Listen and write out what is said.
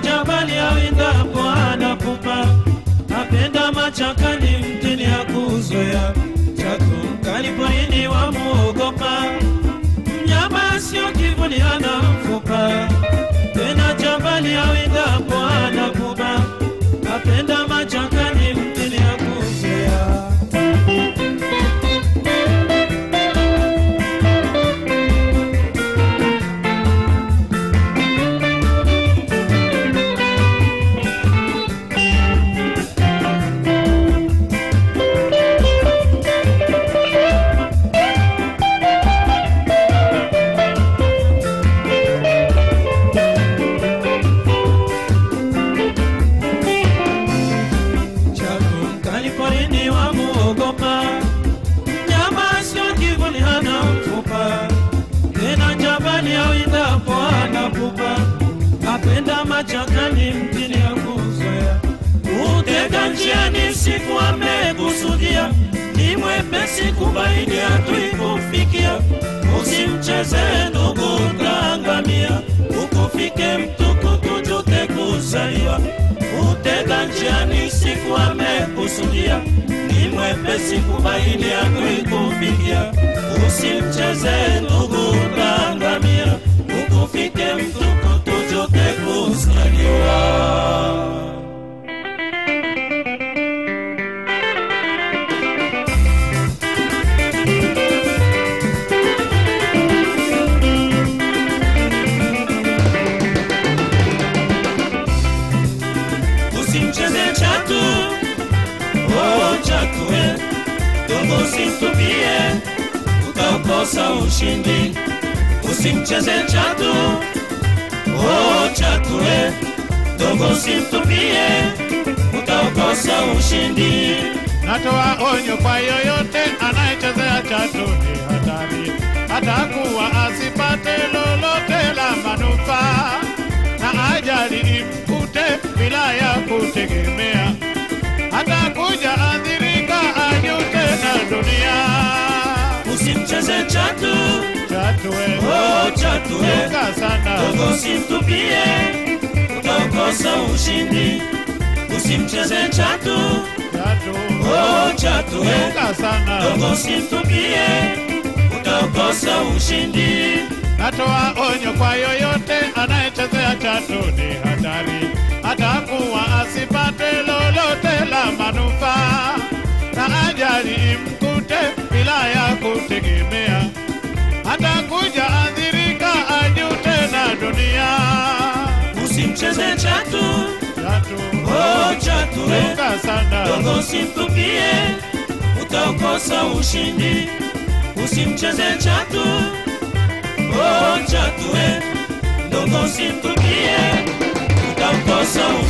tena jabali awindapo hana pupa, apenda machakani, mtini hakuzoea, chatu mkali porini wamuogopa, mnyama sio kivuli, hana apenda machakani, mtini hakuzoea, utega njiani siku amekusudia, ni mwepesi kubaini hatuikufikia, usimcheze ndugu, utaangamia, ukufike mtukutu jute kuzaliwa. Utega njiani siku amekusudia, ni mwepesi kubaini akuikufikia. Usimcheze ndugu, utaangamia, ukufike mtukutu jute kuzaliwa. usimcheze chatu oh chatu we dogo usimtupie utakosa ushindi usimcheze chatu oh chatu we dogo usimtupie utakosa ushindi. Natoa onyo kwa yoyote anayechezea chatuni hatari, atakuwa asipate lolote la manufaa, na ajali imkute bila ya kutegemea, atakuja adhirika, anyute na dunia. usimcheze chatu. Chatu we sana, usimtupie utakosa ushindi. Usimcheze chatu. Oh chatu we. Luka sana. usimtupie utakosa ushindi. Natoa onyo kwa yoyote anayechezea chatu. Ni hatari, atakuwa asipate lolote la usimcheze chatu Chatu oh chatu we luka sana, dogo usimtupie utakosa ushindi usimcheze chatu oh chatu we dogo usimtupie utakosa ushindi